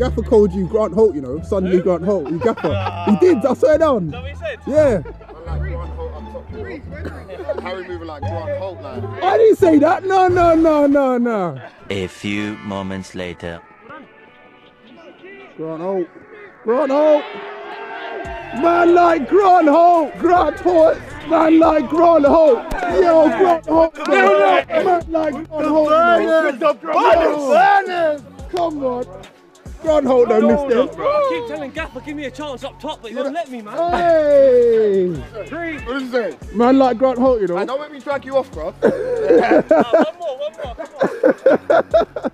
Gaffer called you Grant Holt, you know, suddenly Grant Holt. You Gaffer. Ah. He did, I swear down. Is that what he said? Yeah. I like Grant Holt up top. you know. Harry moving like Grant Holt, like. I didn't say that. No, no, no, no, no. A few moments later. Grant Holt. Grant Holt. Man like Grant Holt. Grant Holt. Man like Grant Holt. Yo, Grant Holt. Man like Grant Holt. Yo. Come on. Grant Holt don't miss them. I keep telling Gaffer, give me a chance up top, but he won't let me, man. Hey. What does he say? Man like Grant Holt, you I know. don't make me drag you off, bro. Ah, one more, one more, come on.